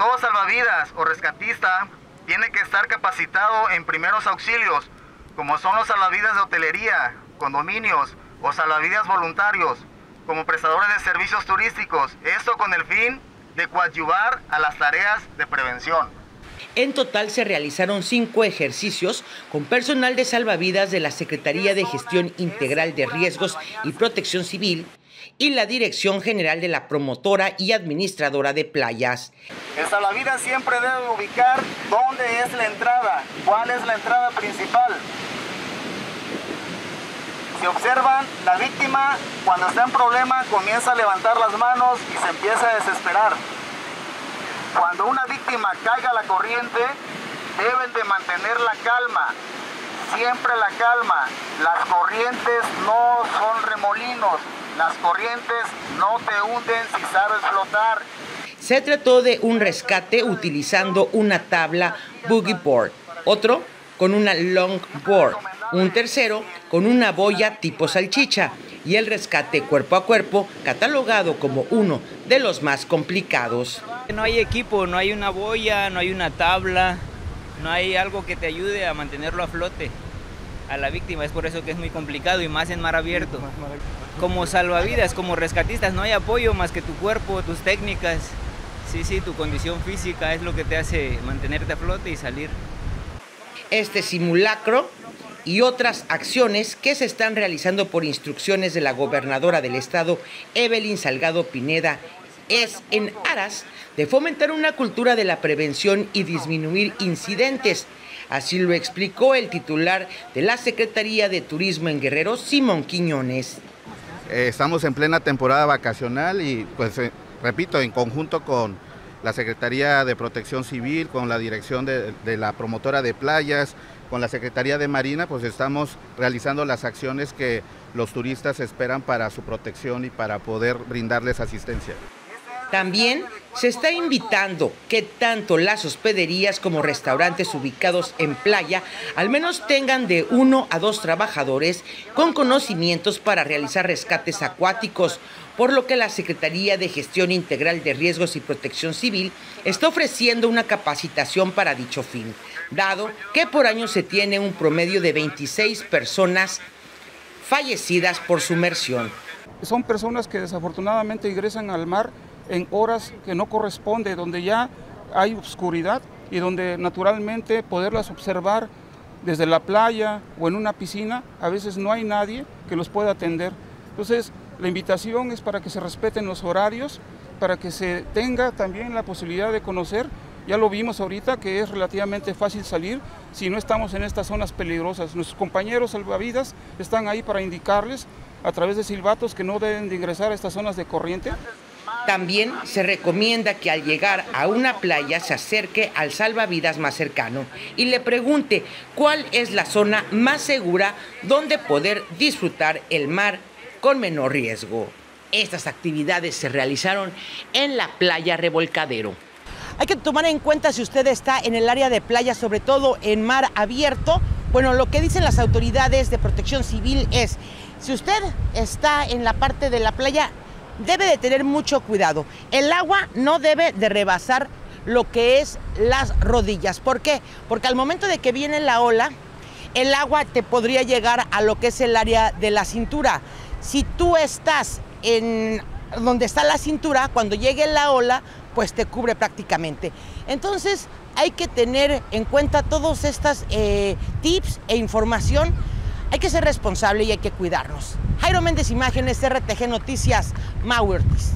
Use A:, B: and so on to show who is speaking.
A: Todo salvavidas o rescatista tiene que estar capacitado en primeros auxilios, como son los salvavidas de hotelería, condominios o salvavidas voluntarios, como prestadores de servicios turísticos. Esto con el fin de coadyuvar a las tareas de prevención.
B: En total se realizaron cinco ejercicios con personal de salvavidas de la Secretaría de Gestión Integral de Riesgos y Protección Civil y la Dirección General de la Promotora y Administradora de Playas.
A: El salvavidas siempre debe ubicar dónde es la entrada, cuál es la entrada principal. Si observan, la víctima cuando está en problema comienza a levantar las manos y se empieza a desesperar. Cuando una víctima caiga a la corriente, deben de mantener la calma, siempre la calma. Las corrientes no son remolinos, las corrientes no te hunden si sabes flotar.
B: Se trató de un rescate utilizando una tabla boogie board, otro con una long board, un tercero con una boya tipo salchicha y el rescate cuerpo a cuerpo catalogado como uno de los más complicados.
C: No hay equipo, no hay una boya, no hay una tabla, no hay algo que te ayude a mantenerlo a flote a la víctima, es por eso que es muy complicado y más en mar abierto. Como salvavidas, como rescatistas, no hay apoyo más que tu cuerpo, tus técnicas, sí, sí, tu condición física es lo que te hace mantenerte a flote y salir.
B: Este simulacro y otras acciones que se están realizando por instrucciones de la gobernadora del estado, Evelyn Salgado Pineda, es en aras de fomentar una cultura de la prevención y disminuir incidentes. Así lo explicó el titular de la Secretaría de Turismo en Guerrero, Simón Quiñones.
D: Eh, estamos en plena temporada vacacional y, pues, eh, repito, en conjunto con la Secretaría de Protección Civil, con la dirección de, de la promotora de playas, con la Secretaría de Marina, pues estamos realizando las acciones que los turistas esperan para su protección y para poder brindarles asistencia.
B: También se está invitando que tanto las hospederías como restaurantes ubicados en playa al menos tengan de uno a dos trabajadores con conocimientos para realizar rescates acuáticos, por lo que la Secretaría de Gestión Integral de Riesgos y Protección Civil está ofreciendo una capacitación para dicho fin, dado que por año se tiene un promedio de 26 personas fallecidas por sumersión.
E: Son personas que desafortunadamente ingresan al mar en horas que no corresponde, donde ya hay oscuridad y donde naturalmente poderlas observar desde la playa o en una piscina, a veces no hay nadie que los pueda atender. Entonces, la invitación es para que se respeten los horarios, para que se tenga también la posibilidad de conocer. Ya lo vimos ahorita que es relativamente fácil salir si no estamos en estas zonas peligrosas. Nuestros compañeros salvavidas están ahí para indicarles a través de silbatos que no deben de ingresar a estas zonas de corriente.
B: También se recomienda que al llegar a una playa se acerque al salvavidas más cercano y le pregunte cuál es la zona más segura donde poder disfrutar el mar con menor riesgo. Estas actividades se realizaron en la playa Revolcadero. Hay que tomar en cuenta si usted está en el área de playa, sobre todo en mar abierto. Bueno, lo que dicen las autoridades de protección civil es, si usted está en la parte de la playa, debe de tener mucho cuidado. El agua no debe de rebasar lo que es las rodillas. ¿Por qué? Porque al momento de que viene la ola, el agua te podría llegar a lo que es el área de la cintura. Si tú estás en donde está la cintura, cuando llegue la ola, pues te cubre prácticamente. Entonces hay que tener en cuenta todos estos eh, tips e información hay que ser responsable y hay que cuidarnos. Jairo Méndez Imágenes, RTG Noticias, Mauertis.